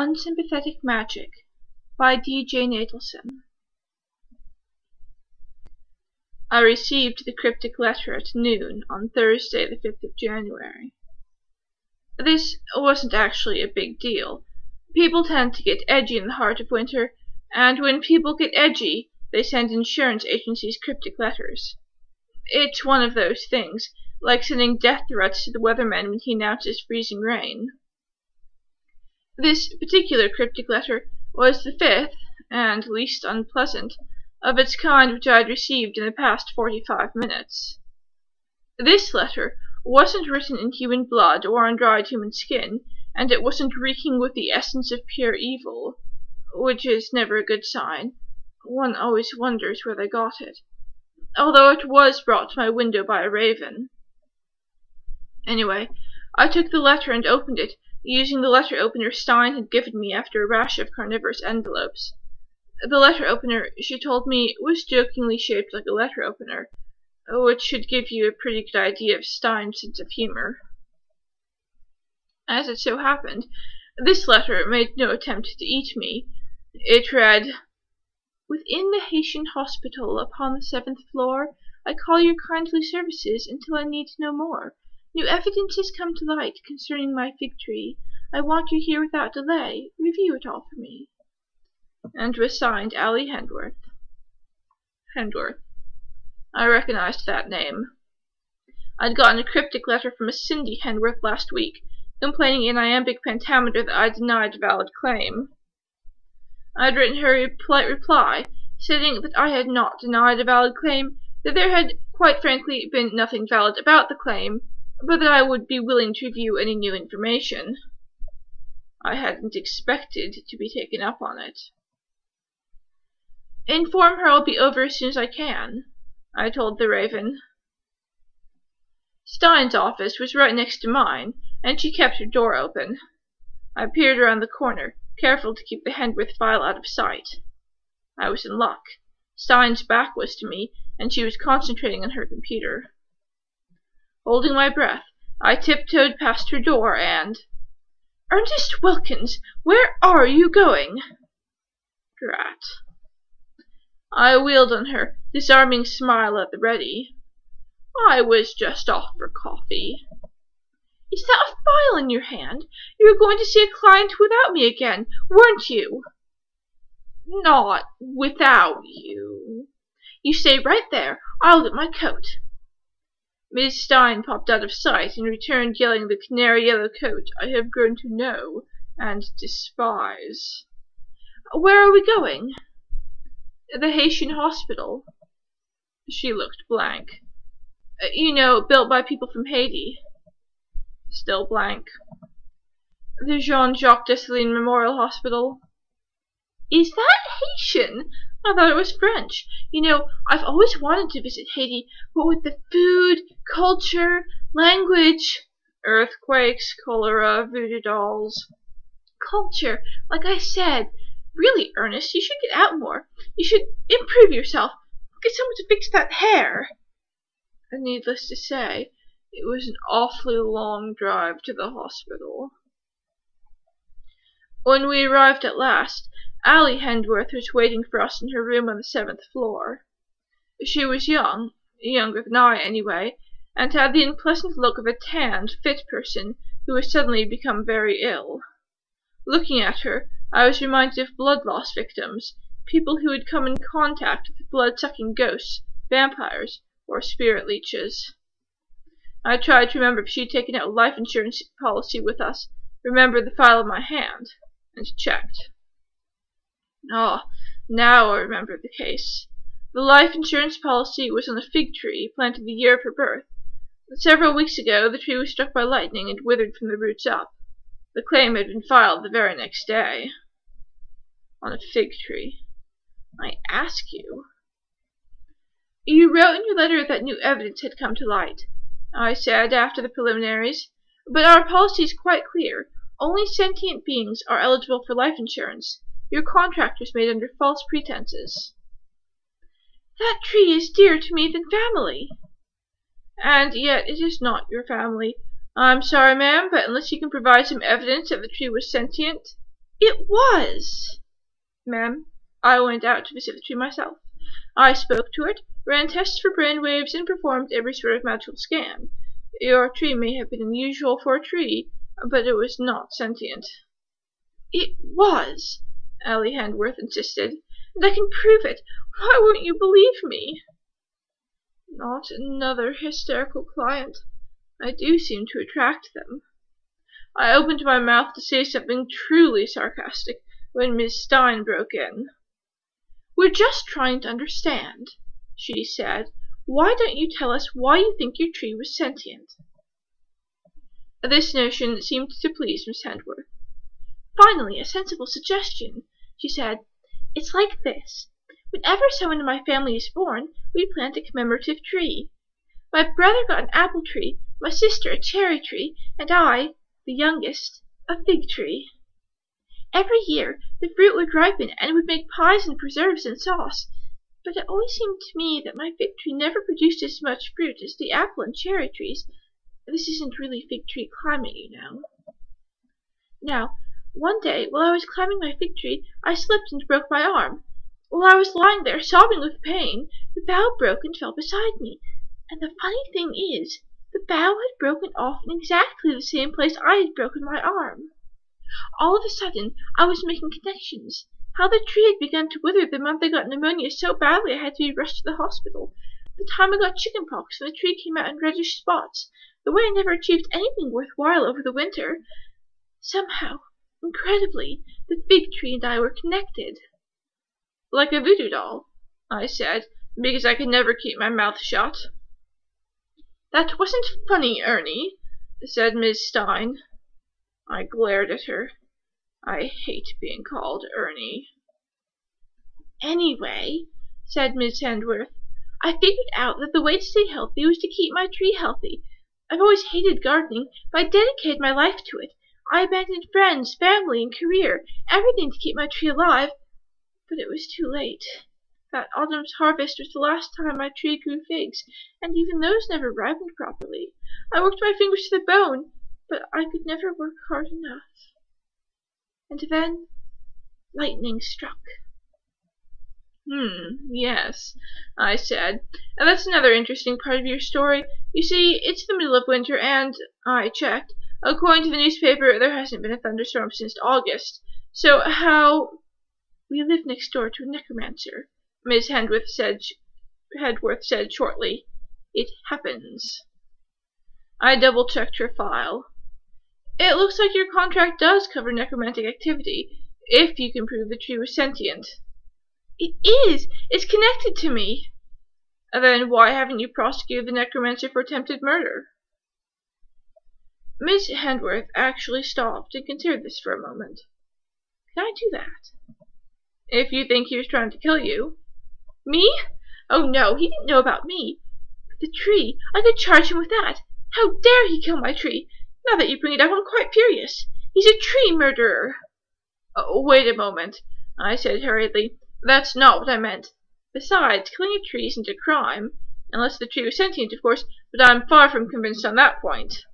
Unsympathetic Magic by D.J. Nadelson I received the cryptic letter at noon on Thursday the 5th of January. This wasn't actually a big deal. People tend to get edgy in the heart of winter, and when people get edgy, they send insurance agencies cryptic letters. It's one of those things, like sending death threats to the weatherman when he announces freezing rain. This particular cryptic letter was the fifth, and least unpleasant, of its kind which I had received in the past forty-five minutes. This letter wasn't written in human blood or on dried human skin, and it wasn't reeking with the essence of pure evil, which is never a good sign. One always wonders where they got it, although it was brought to my window by a raven. Anyway, I took the letter and opened it, using the letter opener Stein had given me after a rash of carnivorous envelopes. The letter opener, she told me, was jokingly shaped like a letter opener, which should give you a pretty good idea of Stein's sense of humor. As it so happened, this letter made no attempt to eat me. It read, Within the Haitian hospital upon the seventh floor, I call your kindly services until I need no more. New evidence has come to light concerning my fig tree. I want you here without delay. Review it all for me. And was signed Allie Hendworth. Hendworth. I recognized that name. I'd gotten a cryptic letter from a Cindy Hendworth last week, complaining in iambic pentameter that I denied a valid claim. I'd written her a polite reply, stating that I had not denied a valid claim, that there had, quite frankly, been nothing valid about the claim, but that I would be willing to review any new information. I hadn't expected to be taken up on it. Inform her I'll be over as soon as I can, I told the raven. Stein's office was right next to mine, and she kept her door open. I peered around the corner, careful to keep the Hendworth file out of sight. I was in luck. Stein's back was to me, and she was concentrating on her computer. Holding my breath, I tiptoed past her door and Ernest Wilkins, where are you going? Drat. I wheeled on her, disarming smile at the ready. I was just off for coffee. Is that a file in your hand? You were going to see a client without me again, weren't you? Not without you. You stay right there. I'll get my coat. Miss Stein popped out of sight and returned yelling the canary yellow coat I have grown to know and despise. Where are we going? The Haitian hospital. She looked blank. Uh, you know, built by people from Haiti. Still blank. The Jean-Jacques Dessalines Memorial Hospital. Is that Haitian? I thought it was French. You know, I've always wanted to visit Haiti, but with the food, culture, language, earthquakes, cholera, voodoo dolls. Culture, like I said. Really, Ernest, you should get out more. You should improve yourself. Get someone to fix that hair. And needless to say, it was an awfully long drive to the hospital. When we arrived at last, Allie Hendworth was waiting for us in her room on the seventh floor. She was young, younger than I, anyway, and had the unpleasant look of a tanned, fit person who has suddenly become very ill. Looking at her, I was reminded of blood loss victims, people who had come in contact with blood-sucking ghosts, vampires, or spirit leeches. I tried to remember if she had taken out a life insurance policy with us, remembered the file in my hand, and checked. Ah, now I remember the case. The life insurance policy was on a fig tree planted the year of her birth. Several weeks ago the tree was struck by lightning and withered from the roots up. The claim had been filed the very next day. On a fig tree. I ask you. You wrote in your letter that new evidence had come to light. I said after the preliminaries. But our policy is quite clear. Only sentient beings are eligible for life insurance. Your contract was made under false pretenses. That tree is dearer to me than family. And yet it is not your family. I'm sorry, ma'am, but unless you can provide some evidence that the tree was sentient, It was! Ma'am, I went out to visit the tree myself. I spoke to it, ran tests for brain waves, and performed every sort of magical scan. Your tree may have been unusual for a tree, but it was not sentient." "It was!" Ellie Handworth insisted. "And I can prove it. Why won't you believe me?" "Not another hysterical client. I do seem to attract them." I opened my mouth to say something truly sarcastic, when Miss Stein broke in. "We're just trying to understand," she said. "Why don't you tell us why you think your tree was sentient?" This notion seemed to please Miss Handworth. "Finally a sensible suggestion," she said. "It's like this. Whenever someone in my family is born, we plant a commemorative tree. My brother got an apple tree, my sister a cherry tree, and I, the youngest, a fig tree. Every year the fruit would ripen and would make pies and preserves and sauce, but it always seemed to me that my fig tree never produced as much fruit as the apple and cherry trees. This isn't really fig tree climate, you know. Now, one day while I was climbing my fig tree I slipped and broke my arm. While I was lying there sobbing with pain, the bough broke and fell beside me. And the funny thing is, the bough had broken off in exactly the same place I had broken my arm. All of a sudden I was making connections. How the tree had begun to wither the month I got pneumonia so badly I had to be rushed to the hospital. The time I got chicken pox and the tree came out in reddish spots the way I never achieved anything worth while over the winter. Somehow, incredibly, the fig tree and I were connected." "Like a voodoo doll," I said, because I could never keep my mouth shut. "That wasn't funny, Ernie," said Miss Stein. I glared at her. I hate being called Ernie. "Anyway," said Miss Handworth, "I figured out that the way to stay healthy was to keep my tree healthy. I've always hated gardening, but I dedicated my life to it. I abandoned friends, family, and career, everything to keep my tree alive. But it was too late. That autumn's harvest was the last time my tree grew figs, and even those never ripened properly. I worked my fingers to the bone, but I could never work hard enough. And then lightning struck. "Hmm, yes," I said. "And that's another interesting part of your story. You see, it's the middle of winter, and I checked according to the newspaper there hasn't been a thunderstorm since August. So how "We live next door to a necromancer," Miss Hendworth said shortly. "It happens." I double checked her file. "It looks like your contract does cover necromantic activity, if you can prove the tree was sentient." "It is! It's connected to me." "Then why haven't you prosecuted the necromancer for attempted murder?" Miss Handworth actually stopped and considered this for a moment. "Can I do that?" "If you think he was trying to kill you." "Me? Oh, no, he didn't know about me. But the tree, I could charge him with that. How dare he kill my tree? Now that you bring it up I'm quite furious. He's a tree murderer." "Oh, wait a moment," I said hurriedly. That's not what I meant. Besides, killing a tree isn't a crime, unless the tree was sentient, of course, but I'm far from convinced on that point."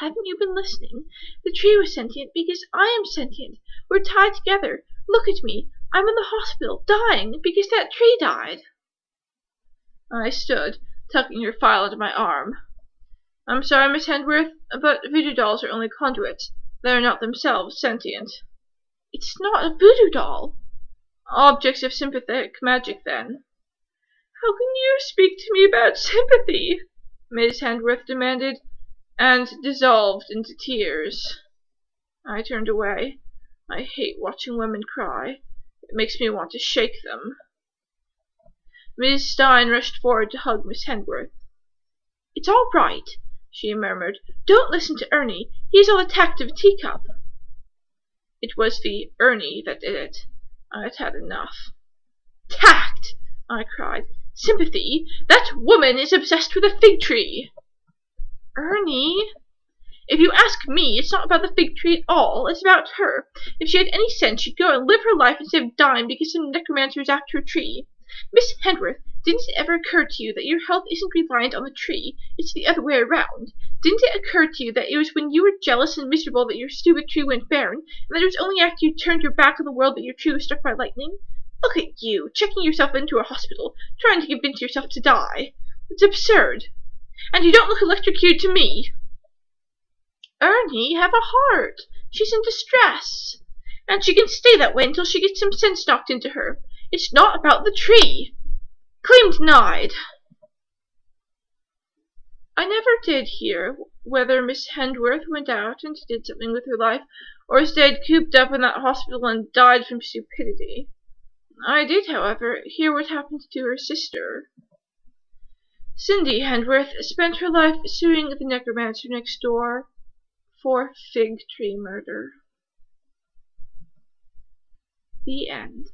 "Haven't you been listening? The tree was sentient because I am sentient. We're tied together. Look at me. I'm in the hospital, dying, because that tree died." I stood, tucking her file under my arm. "I'm sorry, Miss Handworth, but voodoo dolls are only conduits. They are not themselves sentient." "It's not a voodoo doll." Objects of sympathetic magic, then." "How can you speak to me about sympathy?" Miss Handworth demanded, and dissolved into tears. I turned away. I hate watching women cry. It makes me want to shake them. Miss Stein rushed forward to hug Miss Handworth. "It's all right," she murmured. "Don't listen to Ernie. He's all tact of a teacup." It was the Ernie that did it. I had had enough. "Tact!" I cried. "Sympathy! That woman is obsessed with a fig tree!" "Ernie!" "If you ask me, it's not about the fig tree at all. It's about her. If she had any sense she'd go and live her life instead of dying because some necromancer is after a tree. Miss Handworth, Didn't it ever occur to you that your health isn't reliant on the tree, it's the other way around? Didn't it occur to you that it was when you were jealous and miserable that your stupid tree went barren, and that it was only after you turned your back on the world that your tree was struck by lightning? Look at you, checking yourself into a hospital, trying to convince yourself to die. It's absurd. And you don't look electrocuted to me. Ernie, have a heart. She's in distress. And she can stay that way until she gets some sense knocked into her. It's not about the tree. Claim denied. I never did hear whether Miss Hendworth went out and did something with her life, or stayed cooped up in that hospital and died from stupidity. I did, however, hear what happened to her sister. Cindy Hendworth spent her life suing the necromancer next door for fig tree murder. The end.